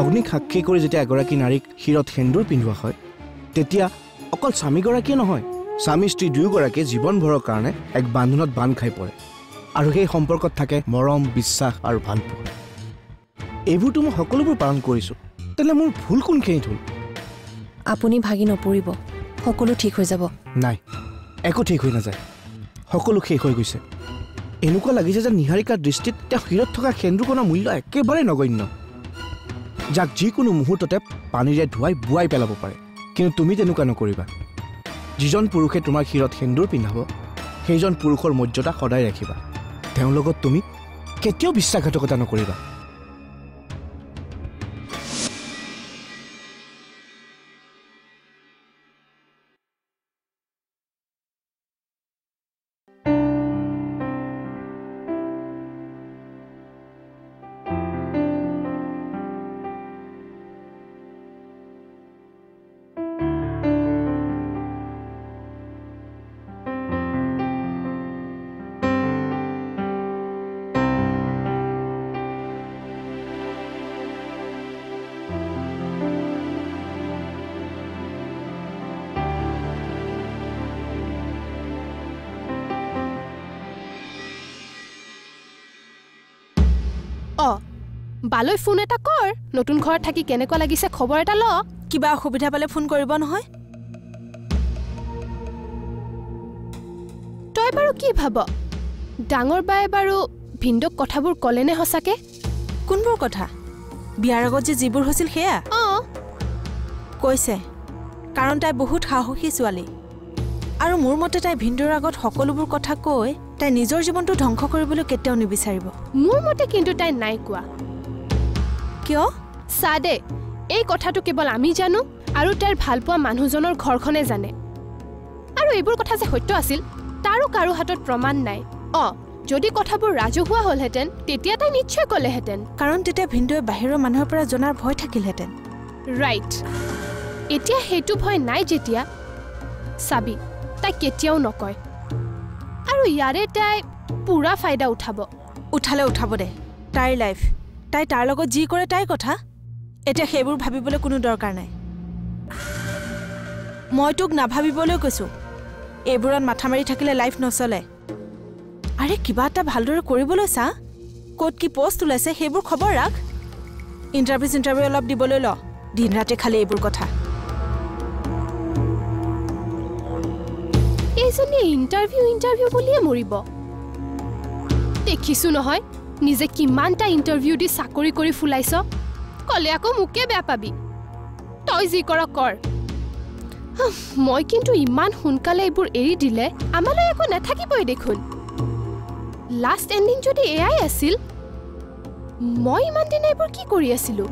অগ্নিক সাক্ষী কৰি যেতিয়া এগৰাকী নাৰীক শিৰত সেন্দুৰ পিন্ধোৱা হয় তেতিয়া অকল স্বামীগৰাকীয়ে নহয় স্বামী স্ত্ৰী দুয়োগৰাকীয়ে জীৱনভৰৰ কাৰণে এক বান্ধোনত বান্ধ খাই পৰে আৰু সেই সম্পৰ্কত থাকে মৰম বিশ্বাস আৰু ভালপোৱা। এইবোৰতো মই সকলোবোৰ পালন কৰিছোঁ তেনে মোৰ ভুল কোনখিনিত হ'ল আপুনি ভাগি নপৰিব সকলো ঠিক হৈ যাব। নাই একো ঠিক হৈ নাযায় সকলো শেষ হৈ গৈছে। এনেকুৱা লাগিছে যে নিহাৰিকাৰ দৃষ্টিত তেওঁ শিৰত থকা সেন্দুৰকণৰ মূল্য একেবাৰে নগণ্য। যাক যিকোনো মুহূৰ্ততে পানীৰে ধুৱাই বোৱাই পেলাব পাৰে। কিন্তু তুমি তেনেকুৱা নকৰিবা। যিজন পুৰুষে তোমাৰ শিৰত সেন্দুৰ পিন্ধাব সেইজন পুৰুষৰ মৰ্যাদা সদায় ৰাখিবা। তেওঁৰ লগত তুমি কেতিয়াও বিশ্বাসঘাতকতা নকৰিবা। অ বালৈ ফোন এটা কৰ। নতুন ঘৰত থাকি কেনেকুৱা লাগিছে খবৰ এটা ল। কিবা অসুবিধা পালে ফোন কৰিব নহয়। তই বাৰু কি ভাব? ডাঙৰ বায়ে বাৰু ভিন্দক কথাবোৰ ক'লেনে সঁচাকে? কোনবোৰ কথা? বিয়াৰ আগত যে যিবোৰ হৈছিল সেয়া? অঁ। কৈছে কাৰণ তাই বহুত সাহসী ছোৱালী। আৰু মোৰ মতে তাই ভিন্দৰ আগত সকলোবোৰ কথা কৈ তাই নিজৰ জীৱনটো ধ্বংস কৰিবলৈ কেতিয়াও নিবিচাৰিব। মোৰ মতে কিন্তু তাই নাই কোৱা। কিয়? চা দে এই কথাটো কেৱল আমি জানো আৰু তাইৰ ভালপোৱা মানুহজনৰ ঘৰখনে জানে। আৰু এইবোৰ কথা যে সত্য আছিল তাৰো কাৰো হাতত প্ৰমাণ নাই। অঁ যদি কথাবোৰ ৰাজহুৱা হ'লহেঁতেন তেতিয়া তাই নিশ্চয় ক'লেহেঁতেন। কাৰণ তেতিয়া ভিন্দৱে বাহিৰৰ মানুহৰ পৰা জনাৰ ভয় থাকিলহেঁতেন। ৰাইট এতিয়া সেইটো ভয় নাই যেতিয়া। চাবি তাই কেতিয়াও নকয়। আৰু ইয়াৰে তাই পূৰা ফাইদা উঠাব। উঠালে উঠাব দে তাইৰ লাইফ তাই তাৰ লগত যি কৰে তাইৰ কথা। এতিয়া সেইবোৰ ভাবিবলৈ কোনো দৰকাৰ নাই। মই তোক নাভাবিবলৈ কৈছোঁ এইবোৰত মাথা মাৰি থাকিলে লাইফ নচলে। আৰে কিবা এটা ভালদৰে কৰিবলৈ চা ক'ত কি পষ্ট ওলাইছে সেইবোৰ খবৰ ৰাখ। ইণ্টাৰভিউ চিণ্টাৰভিউ অলপ দিবলৈ ল দিন ৰাতি খালি এইবোৰ কথা। এইজনীয়ে ইণ্টাৰভিউ ইণ্টাৰভিউ বুলিয়ে মৰিব। দেখিছো নহয় নিজে কিমানটা ইণ্টাৰভিউ দি চাকৰি কৰি ফুলাইছ। ক'লে আকৌ মোকে বেয়া পাবি। তই যি কৰ কৰ। মই কিন্তু ইমান সোনকালে এইবোৰ এৰি দিলে আমালৈ একো নাথাকিবই দেখোন। লাষ্ট এণ্ডিং যদি এয়াই আছিল মই ইমান দিনে এইবোৰ কি কৰি আছিলোঁ?